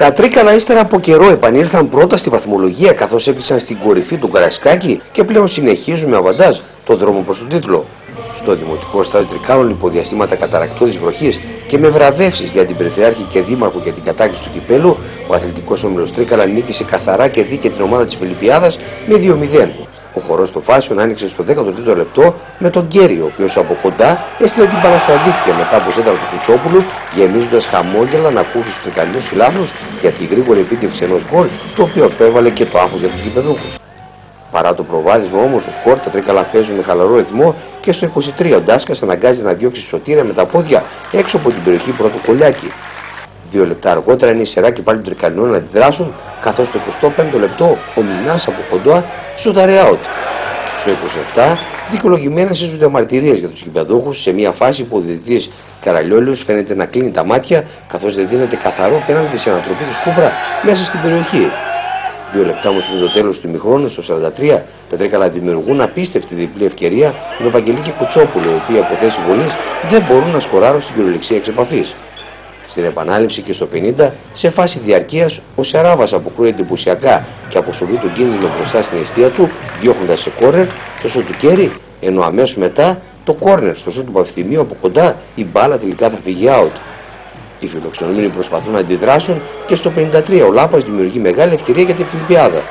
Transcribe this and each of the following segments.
Τα τρίκαλα ύστερα από καιρό επανήλθαν πρώτα στη βαθμολογία καθώς έπισαν στην κορυφή του Καρασκάκη και πλέον συνεχίζουν με αβαντάζ τον δρόμο προς τον τίτλο. Στο Δημοτικό Στάδιο Τρικάλων υποδιαστήματα καταρακτώδης βροχής και με βραβεύσεις για την Περιφερειάρχη και Δήμαρχο για την κατάκτηση του κυπέλου, ο αθλητικός όμιλος Τρίκαλα νίκησε καθαρά και δίκαιη την ομάδα της Φιλιππιάδας με 2-0. Ο χορός των Φάσιων άνοιξε στο 13ο λεπτό με τον Γκέρι, ο οποίος από κοντά έστειλε την παρασταδίχτυα μετά από ζέντρα του Κουτσόπουλου, γεμίζοντας χαμόγελα να ακούσει του τρικαλινού φιλάθλους για την γρήγορη επίτευξη ενός γκολ, το οποίο επέβαλε και το άγχος για τους γηπεδούχους. Παρά το προβάδισμα όμως του σκορ, τα τρίκαλα παίζουν με χαλαρό ρυθμό και στο 23 ο Ντάσκα αναγκάζει να διώξει σωτήρα με τα πόδια έξω από την περιοχή πρώτου κολλιάκι. Δύο λεπτά αργότερα είναι η Σεράκη πάλι του Τρικαλινών να αντιδράσουν, καθώς στο 25ο λεπτό ο Μινάς από κοντά σούταρε out. Στο 27 δικαιολογημένα σύζονται μαρτυρίες για τους γηπεδούχους σε μια φάση που ο διαιτητής Καραλιόλιος φαίνεται να κλείνει τα μάτια καθώς δεν δίνεται καθαρό πέναντι σε ανατροπή του Σκούπρα μέσα στην περιοχή. Δύο λεπτά όμως πριν το τέλος του ημιχρόνου, στο 43, τα τρίκαλα δημιουργούν απίστευτη διπλή ευκαιρία με τον Βαγγελίκη και Κουτσόπουλο, οι οποίοι από θέση βολή δεν μπορούν να σκοράρουν στην κυριολεξία εξ επαφής. Στην επανάληψη και στο 50, σε φάση διαρκείας, ο Σαράβας αποκρούεται εντυπωσιακά και αποσοβεί τον κίνδυνο μπροστά στην αιστεία του, διώχνοντας σε κόρνερ το σου του Κέρι, ενώ αμέσως μετά το κόρνερ στο σου του Παυθυμίου από κοντά η μπάλα τελικά θα φύγει out. Οι φιλοξενούμενοι προσπαθούν να αντιδράσουν και στο 53 ο Λάπας δημιουργεί μεγάλη ευκαιρία για την Φιλιππιάδα.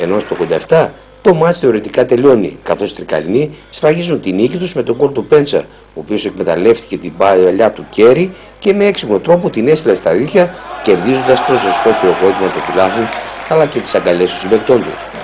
Ενώ στο 87 το μάτς θεωρητικά τελειώνει, καθώς οι Τρικαλινοί σφραγίζουν την νίκη τους με τον κόλ του Πέντσα, ο οποίος εκμεταλλεύτηκε την παλιά του Κέρι και με έξυπνο τρόπο την έστειλε στα δίχια, κερδίζοντας το σωστό χειροκρότημα του φιλάθλου αλλά και τις αγκαλές του συμπεκτών του.